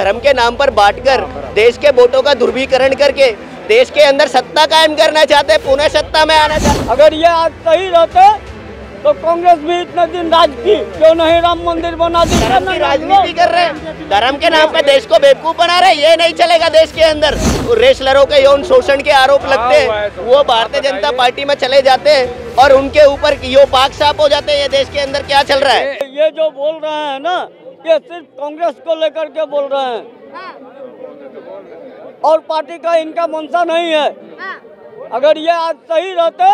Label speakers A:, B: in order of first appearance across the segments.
A: धर्म के नाम पर बांटकर देश के वोटों का ध्रुवीकरण करके देश के अंदर सत्ता कायम करना चाहते हैं पुनः सत्ता में आना चाहते
B: अगर ये आज सही रहते तो कांग्रेस भी इतने दिन राज की क्यों नहीं राम मंदिर बना दी?
A: धर्म की राजनीति कर रहे हैं। धर्म के नाम पे देश को बेवकूफ़ बना रहे ये नहीं चलेगा देश के अंदर। रेसलरों के यौन शोषण के आरोप लगते हैं। वो भारतीय जनता पार्टी में चले जाते हैं और उनके ऊपर यो पाक साफ़ हो जाते हैं ये देश के अंदर क्या चल रहा है?
B: ये जो बोल रहे हैं ना ये सिर्फ़ कांग्रेस को लेकर के बोल रहे हैं। और पार्टी का इनका मनसा नहीं है। अगर ये आज सही रहते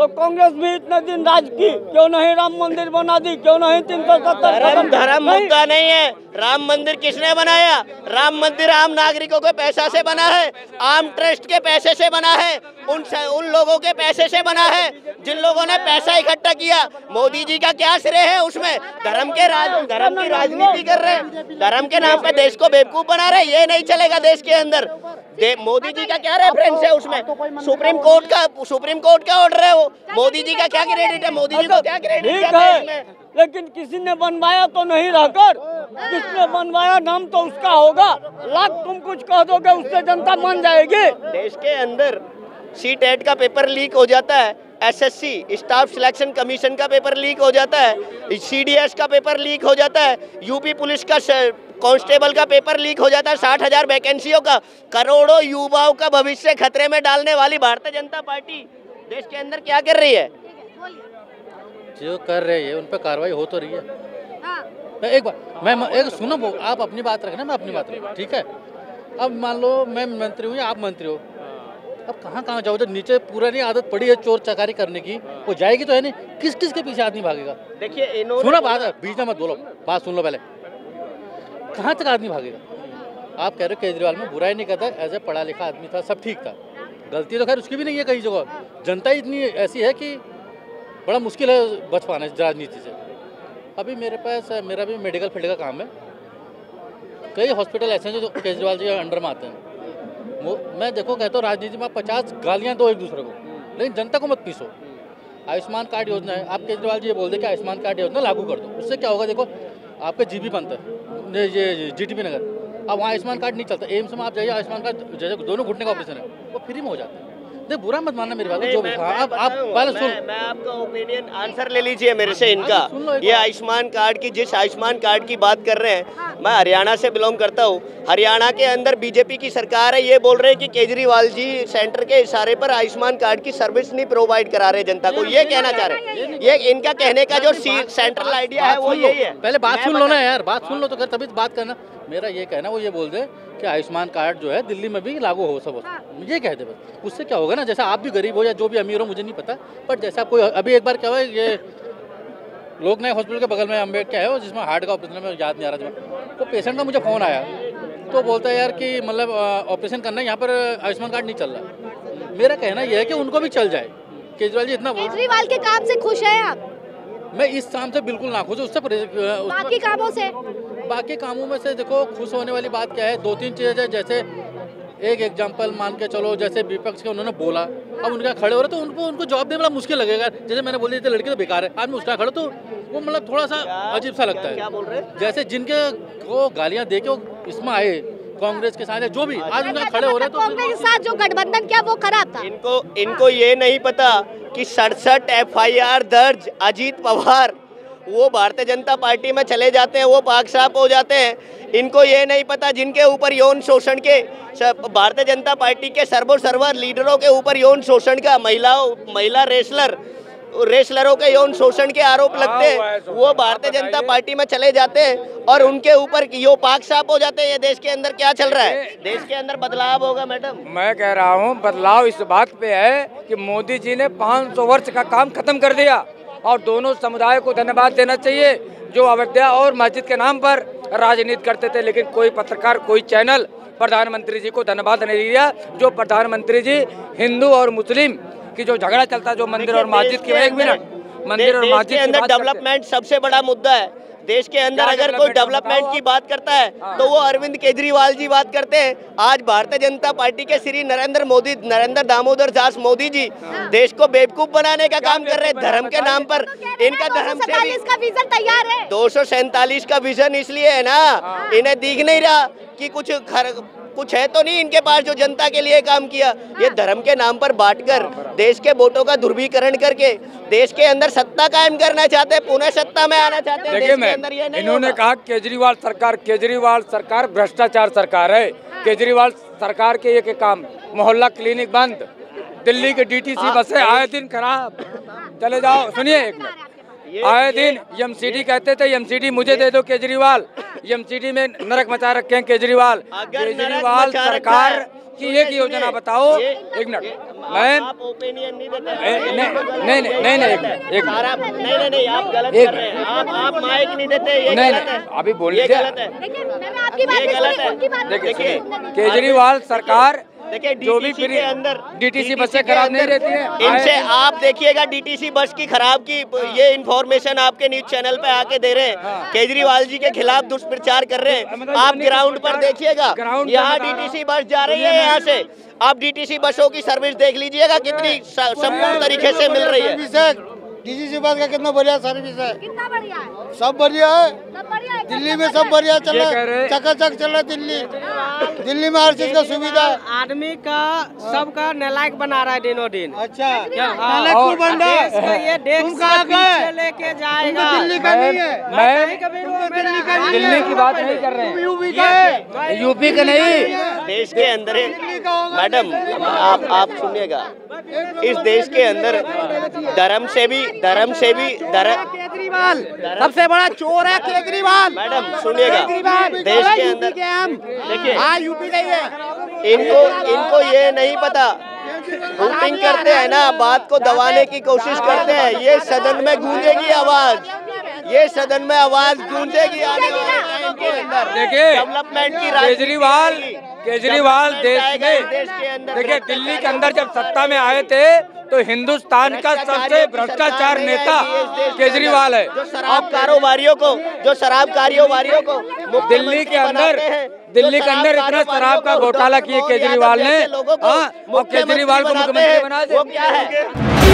B: तो कांग्रेस भी इतने दिन राज की क्यों नहीं राम मंदिर बना दी क्यों नहीं तीन सौ
A: धर्म धर्म मुद्दा नहीं है। राम मंदिर किसने बनाया? राम मंदिर आम नागरिकों के पैसा से बना है आम ट्रस्ट के पैसे से बना है उन उन लोगों के पैसे से बना है जिन लोगों ने पैसा इकट्ठा किया। मोदी जी का क्या श्रेय है उसमें? धर्म के राज धर्म की राजनीति कर रहे हैं। धर्म के नाम पे देश को बेवकूफ़ बना रहे ये नहीं चलेगा देश के अंदर। मोदी जी का क्या रेफरेंस है उसमें? सुप्रीम कोर्ट का सुप्रीम कोर्ट का ऑर्डर है वो? मोदी जी का क्या क्रेडिट है? मोदी जी को क्या क्रेडिट है
B: लेकिन किसी ने बनवाया तो नहीं रहकर जिसने बनवाया नाम तो उसका होगा। लाख तुम कुछ कह दोगे उससे जनता मान जाएगी।
A: देश के अंदर सी टेट का पेपर लीक हो जाता है एसएससी स्टाफ सिलेक्शन कमीशन का पेपर लीक हो जाता है सीडीएस का पेपर लीक हो जाता है यूपी पुलिस का कांस्टेबल का पेपर लीक हो जाता है साठ हज़ार वैकेंसियों का करोड़ों युवाओं का भविष्य खतरे में डालने वाली भारतीय जनता पार्टी देश के अंदर क्या कर रही है?
C: जो कर रहे हैं उन पर कार्रवाई हो तो रही है। मैं एक बार मैं मैं- एक सुनो वो आप अपनी बात रखना मैं अपनी बात रखना ठीक है? अब मान लो मैं मंत्री हूँ या आप मंत्री हो अब कहाँ कहाँ जाओ जब नीचे पूरा नहीं आदत पड़ी है चोर चकारी करने की वो जाएगी तो है नहीं? किस किस के पीछे आदमी भागेगा?
A: देखिए
C: सुनो बात बीच में मत बोलो बात सुन लो पहले। कहाँ तक आदमी भागेगा? आप कह रहे हो केजरीवाल में बुराई नहीं करता एज ए पढ़ा लिखा आदमी था, सब ठीक था। गलती तो खैर उसकी भी नहीं है कई जगह। जनता इतनी ऐसी है कि बड़ा मुश्किल है बच पाना राजनीति से। अभी मेरे पास, मेरा भी मेडिकल फ़ील्ड का काम है। कई हॉस्पिटल ऐसे हैं जो केजरीवाल जी अंडर में आते हैं। वो मैं देखो, कहता हूँ राजनीति में पचास गालियाँ दो एक दूसरे को। लेकिन जनता को मत पीसो। आयुष्मान कार्ड योजना है। आप केजरीवाल जी ये बोल दे कि आयुष्मान कार्ड योजना लागू कर दो। उससे क्या होगा? देखो, आपका जीबी बनता है। ये जी नगर। अब वहाँ आयुष्मान कार्ड नहीं चलता, एम्स में आप जाइए, आयुष्मान कार्ड, जैसे दोनों घुटने का ऑपरेशन है, वो फ्री में हो जाता है। नहीं बुरा मत मानना मेरी बात जो
A: मैं-
C: हाँ,
A: मैं
C: आप आप पहले सुन।
A: मैं आपका ओपिनियन आंसर ले लीजिए मेरे से इनका।
C: हाँ, एक
A: ये आयुष्मान कार्ड की जिस आयुष्मान कार्ड की बात कर रहे हैं मैं हरियाणा से बिलोंग करता हूँ। हरियाणा के अंदर बीजेपी की सरकार है ये बोल रहे हैं कि केजरीवाल जी सेंटर के इशारे पर आयुष्मान कार्ड की सर्विस नहीं प्रोवाइड करा रहे जनता को। ये कहना चाह रहे हैं। ये इनका कहने का जो सेंट्रल आइडिया है वो यही है।
C: पहले बात सुन लो ना यार बात सुन लो तो तभी तो बात करना। मेरा ये कहना वो ये बोल दे कि आयुष्मान कार्ड जो है दिल्ली में भी लागू हो सब हाँ। ये कह दे बस। उससे क्या होगा ना जैसा आप भी गरीब हो या जो भी अमीर हो मुझे नहीं पता बट जैसा कोई अभी एक बार क्या हुआ ये लोक नायक हॉस्पिटल के बगल में अम्बेड क्या है जिसमें हार्ट का ऑपरेशन में याद नहीं आ रहा था तो पेशेंट का मुझे फ़ोन आया तो बोलता है यार कि मतलब ऑपरेशन करना है यहाँ पर आयुष्मान कार्ड नहीं चल रहा। मेरा कहना यह है कि उनको भी चल जाए। केजरीवाल जी इतना
D: केजरीवाल के काम से खुश है आप?
C: मैं इस काम से बिल्कुल ना खुश उससे
D: बाकी कामों से?
C: बाकी कामों में से देखो खुश होने वाली बात क्या है? दो तीन चीज़ें है जैसे एक एग्जांपल मान के चलो जैसे विपक्ष के उन्होंने बोला अब उनका खड़े हो रहे तो उनको उनको जवाब देना बड़ा मुश्किल लगेगा। जैसे मैंने बोल दिया लड़की तो बेकार है आदमी उसका खड़े तो वो मतलब थोड़ा सा अजीब सा लगता
A: क्या
C: है।
A: बोल रहे? हैं
C: जैसे जिनके को गालियाँ दे के वो इसमें आए कांग्रेस के साथ जो भी आज उनका खड़े हो रहे
D: कांग्रेस के
C: तो
D: साथ जो गठबंधन किया वो खराब था।
A: इनको इनको ये नहीं पता कि सड़सठ एफआईआर दर्ज अजीत पवार वो भारतीय जनता पार्टी में चले जाते हैं वो पाक साफ़ हो जाते हैं। इनको ये नहीं पता जिनके ऊपर यौन शोषण के भारतीय जनता पार्टी के सर्वो सर्वर लीडरों के ऊपर यौन शोषण का महिलाओं महिला रेसलर रेसलरों के यौन शोषण के आरोप लगते हैं। वो भारतीय जनता पार्टी में चले जाते हैं और उनके ऊपर यो पाक साफ़ हो जाते हैं ये देश के अंदर क्या चल रहा है? देश के अंदर बदलाव होगा मैडम।
E: मैं कह रहा हूँ बदलाव इस बात पे है कि मोदी जी ने 500 वर्ष का काम खत्म कर दिया। और दोनों समुदाय को धन्यवाद देना चाहिए जो अयोध्या और मस्जिद के नाम पर राजनीति करते थे। लेकिन कोई पत्रकार कोई चैनल प्रधानमंत्री जी को धन्यवाद नहीं दिया जो प्रधानमंत्री जी हिंदू और मुस्लिम की जो झगड़ा चलता जो मंदिर और मस्जिद की एक मिनट मंदिर और मस्जिद
A: के अंदर डेवलपमेंट सबसे बड़ा मुद्दा है। देश के अंदर अगर कोई डेवलपमेंट की बात करता है तो वो अरविंद केजरीवाल जी बात करते हैं। आज भारतीय जनता पार्टी के श्री नरेंद्र मोदी नरेंद्र दामोदर दास मोदी जी देश को बेवकूफ़ बनाने का काम कर रहे हैं। धर्म के नाम पर इनका धर्म से
D: का विजन तैयार है।
A: दो का विजन इसलिए है ना। इन्हें दिख नहीं रहा कि कुछ कुछ है तो नहीं इनके पास जो जनता के लिए काम किया। ये धर्म के नाम पर बांटकर देश के वोटों का ध्रुवीकरण करके देश के अंदर सत्ता कायम करना चाहते हैं पुनः सत्ता में आना चाहते हैं देश के अंदर ये नहीं
E: इन्होंने कहा केजरीवाल सरकार केजरीवाल सरकार भ्रष्टाचार सरकार है। केजरीवाल सरकार के ये काम मोहल्ला क्लिनिक बंद दिल्ली के डीटीसी बसें आए दिन खराब। चले जाओ सुनिए एक मिनट। आए दिन एमसीडी कहते थे एमसीडी मुझे दे दो केजरीवाल। एमसीडी में नरक मचा रखे हैं केजरीवाल। केजरीवाल सरकार की एक योजना बताओ। एक मिनट। मैं
A: नहीं
E: नहीं, नहीं, नहीं, नहीं, नहीं, एक मिनट, एक
A: नहीं नहीं नहीं आप गलत कर रहे हैं। आप आप माइक नहीं देते ये
E: नहीं,
A: गलत है।
E: अभी बोल
A: ये गलत है।
D: देखिए
A: है।
E: केजरीवाल सरकार
A: देखिए
E: जो भी
A: के अंदर
E: डीटीसी बसें खराब नहीं रहती हैं।
A: इनसे आप देखिएगा डीटीसी बस की खराब की ये इन्फॉर्मेशन आपके न्यूज़ चैनल पे आके दे रहे हैं। केजरीवाल जी के खिलाफ दुष्प्रचार कर रहे हैं। आप ग्राउंड पर देखिएगा। यहाँ डीटीसी बस जा रही है यहाँ से। आप डीटीसी बसों की सर्विस देख लीजिएगा कितनी संपूर्ण तरीके से मिल रही है।
F: डीजीसी बस का कितना बढ़िया सर्विस है।
D: कितना बढ़िया है?
F: सब बढ़िया है।
D: सब बढ़िया है।
F: दिल्ली में सब बढ़िया चल रहा
E: रहे-
F: है। चकाचक चल रहा है दिल्ली। दिल्ली में हर चीज़ का सुविधा है।
G: आदमी का सबका नलायक बना रहा है दिनों दिन।
F: अच्छा।
G: हाँ,
F: तू बंदा
G: ये
F: है?
G: लेके जाएगा।
F: तो दिल्ली का नहीं है।
E: मैं
G: कभी वो
F: दिल्ली का
E: दिल्ली की बात नहीं कर रहे हैं।
F: यूपी का
E: यूपी का नहीं।
A: देश के अंदर है। मैडम आप आप सुनिएगा। इस देश के अंदर धर्म से भी धर्म से भी धर्म
F: केजरीवाल? सबसे बड़ा चोर है केजरीवाल।
A: मैडम सुनिएगा। देश के अंदर देखिए।
F: हाँ यूपी का ही है।
A: इनको इनको ये नहीं पता। वोटिंग करते हैं ना बात को दबाने की कोशिश करते हैं। ये सदन में गूंजेगी आवाज़। ये सदन में आवाज़ गूंजेगी आने वाले टाइम के अंदर।
E: देखिए,
A: डेवलपमेंट की
E: केजरीवाल केजरीवाल देश में
A: के अंदर
E: देखिए दिल्ली के अंदर जब सत्ता में आए थे तो हिंदुस्तान का सबसे भ्रष्टाचार नेता केजरीवाल है।
A: जो शराब कारोबारियों को जो शराब कारोबारियों को
E: दिल्ली के अंदर दिल्ली के अंदर इतना शराब का घोटाला किए केजरीवाल ने।
A: जैसे लोगों को
E: हाँ और केजरीवाल को मुख्यमंत्री बना
A: वो
E: दे।
A: क्या है?